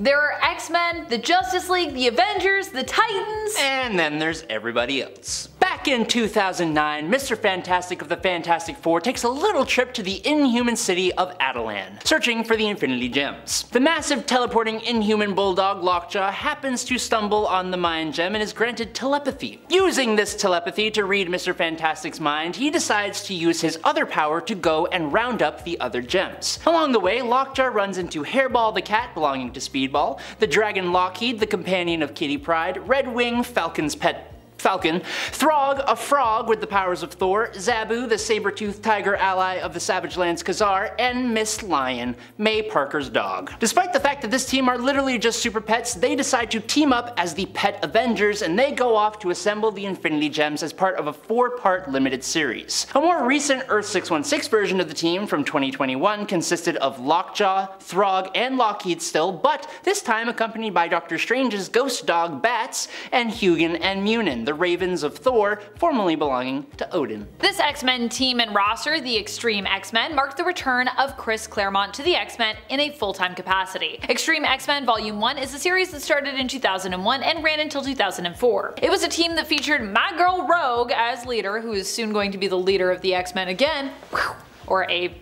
There are X-Men, the Justice League, the Avengers, the Titans, and then there's everybody else. In 2009, Mr. Fantastic of the Fantastic Four takes a little trip to the inhuman city of Attilan, searching for the Infinity Gems. The massive teleporting inhuman bulldog Lockjaw happens to stumble on the Mind Gem and is granted telepathy. Using this telepathy to read Mr. Fantastic's mind, he decides to use his other power to go and round up the other gems. Along the way, Lockjaw runs into Hairball the cat belonging to Speedball, the dragon Lockheed, the companion of Kitty Pryde, Redwing, Falcon's pet Falcon, Throg, a frog with the powers of Thor, Zabu, the saber-toothed tiger ally of the Savage Lands Ka-Zar, and Miss Lion, May Parker's dog. Despite the fact that this team are literally just super pets, they decide to team up as the Pet Avengers and they go off to assemble the Infinity Gems as part of a four-part limited series. A more recent Earth 616 version of the team from 2021 consisted of Lockjaw, Throg, and Lockheed still, but this time accompanied by Doctor Strange's ghost dog Bats and Hugin and Munin, the Ravens of Thor, formerly belonging to Odin. This X-Men team and roster, the X-Treme X-Men, marked the return of Chris Claremont to the X-Men in a full-time capacity. X-Treme X-Men Volume 1 is a series that started in 2001 and ran until 2004. It was a team that featured my girl Rogue as leader, who is soon going to be the leader of the X-Men again, or a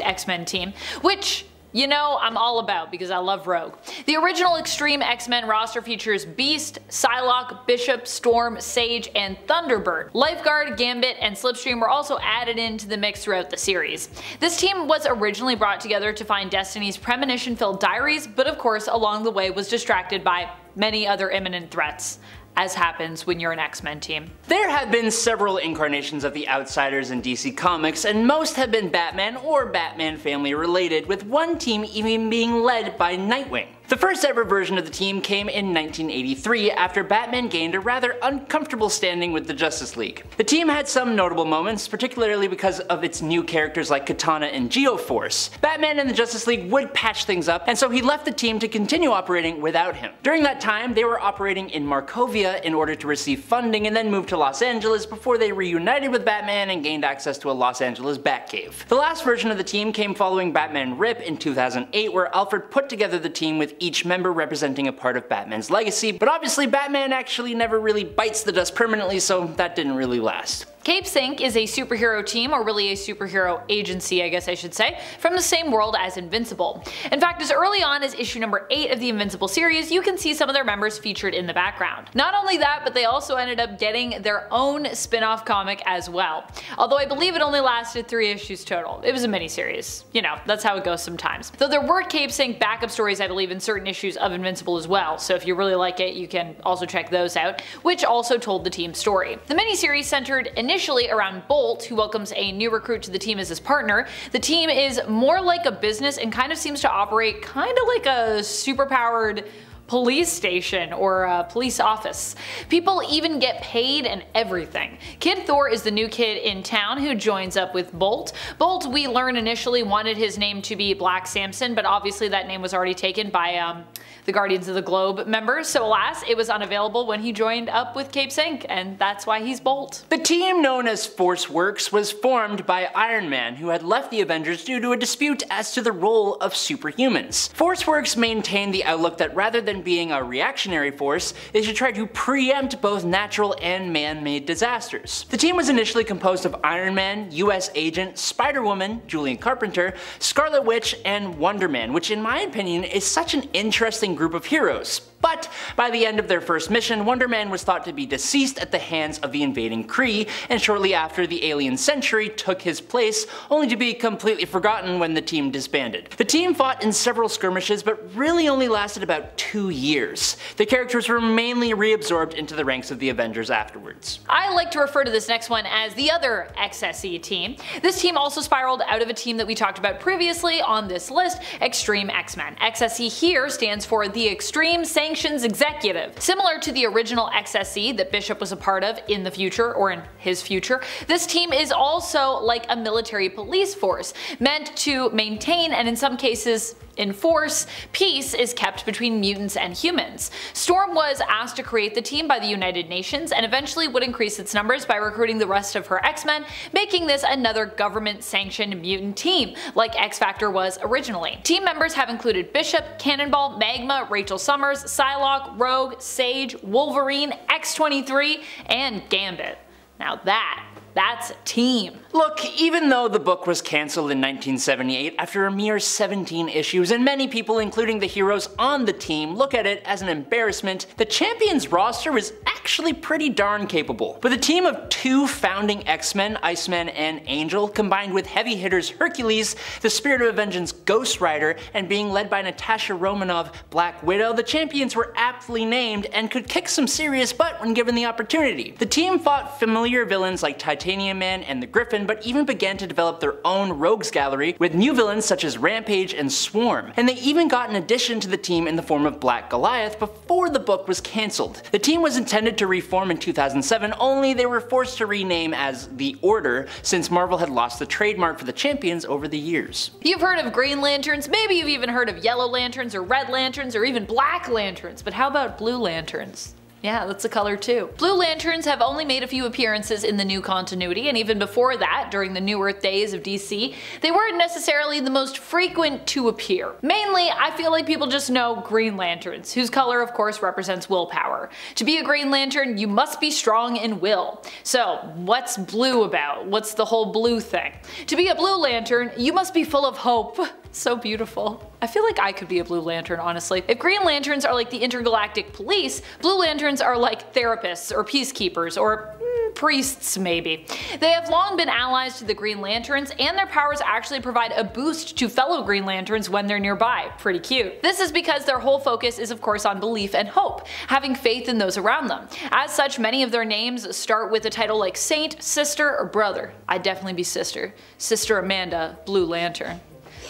X-Men team, which you know, I'm all about because I love Rogue. The original X-Treme X-Men roster features Beast, Psylocke, Bishop, Storm, Sage, and Thunderbird. Lifeguard, Gambit, and Slipstream were also added into the mix throughout the series. This team was originally brought together to find Destiny's premonition-filled diaries, but of course along the way was distracted by many other imminent threats as happens when you're an X-Men team. There have been several incarnations of the Outsiders in DC Comics, and most have been Batman or Batman family related, with one team even being led by Nightwing. The first ever version of the team came in 1983 after Batman gained a rather uncomfortable standing with the Justice League. The team had some notable moments, particularly because of its new characters like Katana and Geoforce. Batman and the Justice League would patch things up, and so he left the team to continue operating without him. During that time, they were operating in Markovia in order to receive funding and then moved to Los Angeles before they reunited with Batman and gained access to a Los Angeles Batcave. The last version of the team came following Batman Rip in 2008 where Alfred put together the team with each member representing a part of Batman's legacy, but obviously Batman actually never really bites the dust permanently, so that didn't really last. Capes Inc is a superhero team, or really a superhero agency I guess I should say, from the same world as Invincible. In fact, as early on as issue number 8 of the Invincible series, you can see some of their members featured in the background. Not only that, but they also ended up getting their own spin-off comic as well. Although I believe it only lasted 3 issues total. It was a miniseries. You know, that's how it goes sometimes. Though there were Capes Inc backup stories I believe in certain issues of Invincible as well, so if you really like it, you can also check those out, which also told the team's story. The miniseries centered initially initially around Bolt, who welcomes a new recruit to the team as his partner. The team is more like a business and kind of seems to operate kind of like a superpowered police station or a police office. People even get paid and everything. Kid Thor is the new kid in town who joins up with Bolt. Bolt, we learn initially wanted his name to be Black Samson, but obviously that name was already taken by um, the Guardians of the Globe members, so alas, it was unavailable when he joined up with Capes Inc, and that's why he's Bolt. The team known as Force Works was formed by Iron Man, who had left the Avengers due to a dispute as to the role of superhumans. Force Works maintained the outlook that rather than being a reactionary force, they should try to preempt both natural and man-made disasters. The team was initially composed of Iron Man, US Agent, Spider-Woman, Julian Carpenter, Scarlet Witch, and Wonder Man, which in my opinion is such an interesting group of heroes. But by the end of their first mission, Wonder Man was thought to be deceased at the hands of the invading Kree, and shortly after the alien Sentry took his place, only to be completely forgotten when the team disbanded. The team fought in several skirmishes, but really only lasted about two years. The characters were mainly reabsorbed into the ranks of the Avengers afterwards. I like to refer to this next one as the other XSE team. This team also spiraled out of a team that we talked about previously on this list, X-Treme X-Men. XSE here stands for the Extreme Sanctions Executive. Similar to the original XSE that Bishop was a part of in the future, or in his future, this team is also like a military police force, meant to maintain and in some cases in force, peace is kept between mutants and humans. Storm was asked to create the team by the United Nations and eventually would increase its numbers by recruiting the rest of her X-Men, making this another government-sanctioned mutant team, like X-Factor was originally. Team members have included Bishop, Cannonball, Magma, Rachel Summers, Psylocke, Rogue, Sage, Wolverine, X-23, and Gambit. Now that that's team. Look, even though the book was cancelled in 1978 after a mere 17 issues, and many people, including the heroes on the team, look at it as an embarrassment, the Champions roster was actually pretty darn capable. With a team of two founding X-Men, Iceman and Angel, combined with heavy hitters Hercules, the Spirit of Vengeance Ghost Rider, and being led by Natasha Romanoff Black Widow, the Champions were aptly named and could kick some serious butt when given the opportunity. The team fought familiar villains like Titanium Titanium Man and the Griffin, but even began to develop their own rogues gallery with new villains such as Rampage and Swarm. And they even got an addition to the team in the form of Black Goliath before the book was cancelled. The team was intended to reform in 2007, only they were forced to rename as The Order since Marvel had lost the trademark for the champions over the years. You've heard of Green Lanterns, maybe you've even heard of Yellow Lanterns or Red Lanterns or even Black Lanterns, but how about Blue Lanterns? Yeah, that's a color too. Blue Lanterns have only made a few appearances in the new continuity, and even before that, during the New Earth days of DC, they weren't necessarily the most frequent to appear. Mainly, I feel like people just know Green Lanterns, whose color of course represents willpower. To be a Green Lantern, you must be strong in will. So, what's blue about? What's the whole blue thing? To be a Blue Lantern, you must be full of hope. So beautiful. I feel like I could be a Blue Lantern, honestly. If Green Lanterns are like the intergalactic police, Blue Lanterns are like therapists or peacekeepers or mm, priests maybe. They have long been allies to the Green Lanterns and their powers actually provide a boost to fellow Green Lanterns when they're nearby. Pretty cute. This is because their whole focus is of course on belief and hope, having faith in those around them. As such, many of their names start with a title like Saint, Sister, or Brother. I'd definitely be Sister. Sister Amanda, Blue Lantern.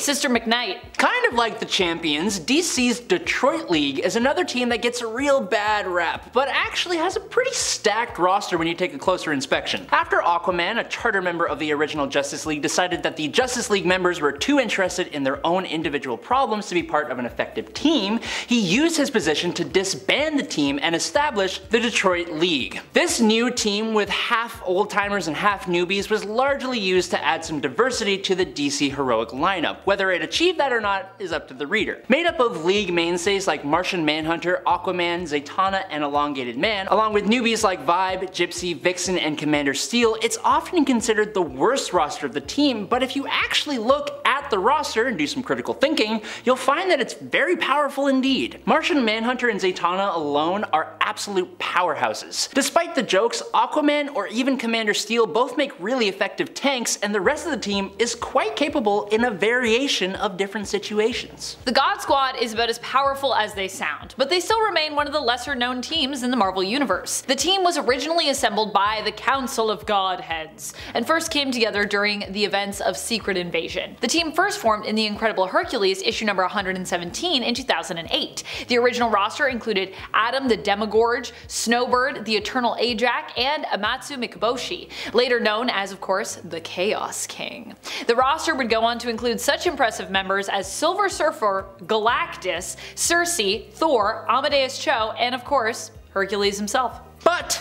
Sister McKnight. Kind of like the champions, DC's Detroit League is another team that gets a real bad rap, but actually has a pretty stacked roster when you take a closer inspection. After Aquaman, a charter member of the original Justice League, decided that the Justice League members were too interested in their own individual problems to be part of an effective team, he used his position to disband the team and establish the Detroit League. This new team with half old-timers and half newbies was largely used to add some diversity to the DC heroic lineup, whether it achieved that or not is up to the reader. Made up of League mainstays like Martian Manhunter, Aquaman, Zatanna, and Elongated Man, along with newbies like Vibe, Gypsy, Vixen, and Commander Steel, it's often considered the worst roster of the team, but if you actually look at the roster and do some critical thinking, you'll find that it's very powerful indeed. Martian Manhunter and Zatanna alone are absolute powerhouses. Despite the jokes, Aquaman or even Commander Steel both make really effective tanks, and the rest of the team is quite capable in a variation of different situations. The God Squad is about as powerful as they sound, but they still remain one of the lesser known teams in the Marvel Universe. The team was originally assembled by the Council of Godheads, and first came together during the events of Secret Invasion. The team first formed in The Incredible Hercules issue number 117 in 2008. The original roster included Adam the Demogorgon, Snowbird, the Eternal Ajax, and Amatsu Mikaboshi, later known as of course the Chaos King. The roster would go on to include such impressive members as Silver Surfer, Galactus, Sersi, Thor, Amadeus Cho, and of course, Hercules himself. But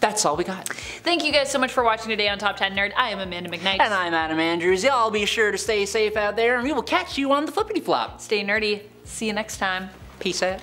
that's all we got. Thank you guys so much for watching today on Top 10 Nerd. I am Amanda McKnight. And I'm Adam Andrews. Y'all be sure to stay safe out there and we will catch you on the flippity flop. Stay nerdy. See you next time. Peace out.